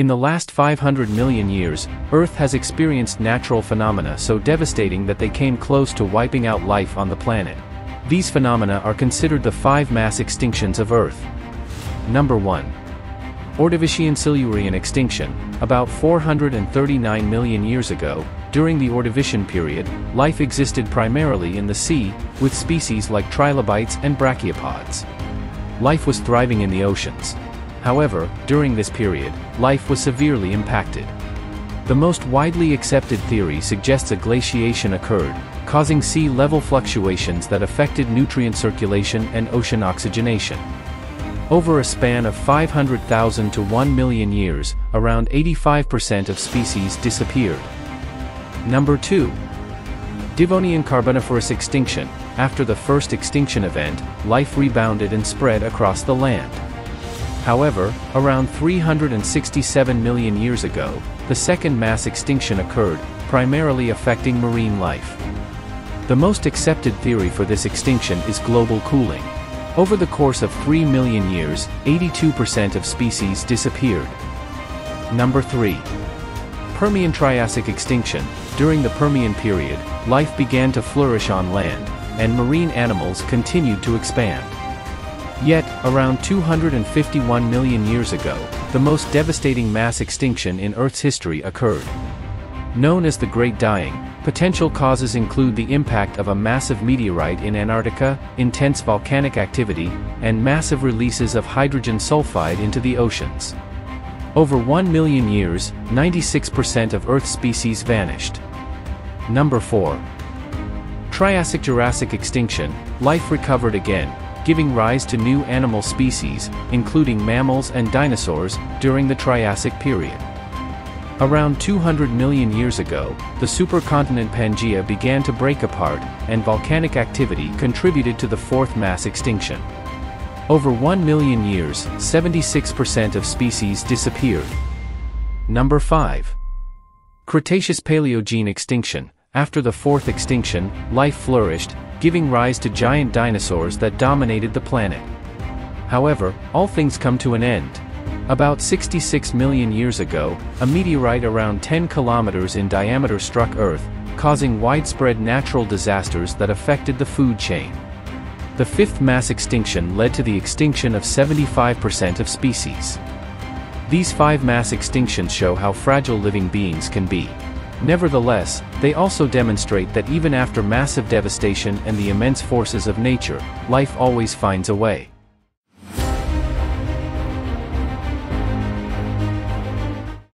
In the last 500 million years, Earth has experienced natural phenomena so devastating that they came close to wiping out life on the planet. These phenomena are considered the five mass extinctions of Earth. Number 1. Ordovician Silurian extinction, about 439 million years ago, during the Ordovician period, life existed primarily in the sea, with species like trilobites and brachiopods. Life was thriving in the oceans. However, during this period, life was severely impacted. The most widely accepted theory suggests a glaciation occurred, causing sea level fluctuations that affected nutrient circulation and ocean oxygenation. Over a span of 500,000 to 1 million years, around 85% of species disappeared. Number 2. Devonian Carboniferous extinction. After the first extinction event, life rebounded and spread across the land. However, around 367 million years ago, the second mass extinction occurred, primarily affecting marine life. The most accepted theory for this extinction is global cooling. Over the course of 3 million years, 82% of species disappeared. Number 3. Permian Triassic extinction. During the Permian period, life began to flourish on land, and marine animals continued to expand. Yet, around 251 million years ago, the most devastating mass extinction in Earth's history occurred. Known as the Great Dying, potential causes include the impact of a massive meteorite in Antarctica, intense volcanic activity, and massive releases of hydrogen sulfide into the oceans. Over 1 million years, 96% of Earth's species vanished. Number 4. Triassic-Jurassic extinction, life recovered again, giving rise to new animal species, including mammals and dinosaurs, during the Triassic period. Around 200 million years ago, the supercontinent Pangaea began to break apart, and volcanic activity contributed to the fourth mass extinction. Over 1 million years, 76% of species disappeared. Number 5. Cretaceous-Paleogene extinction. After the fourth extinction, life flourished, giving rise to giant dinosaurs that dominated the planet. However, all things come to an end. About 66 million years ago, a meteorite around 10 kilometers in diameter struck Earth, causing widespread natural disasters that affected the food chain. The fifth mass extinction led to the extinction of 75% of species. These five mass extinctions show how fragile living beings can be. Nevertheless, they also demonstrate that even after massive devastation and the immense forces of nature, life always finds a way.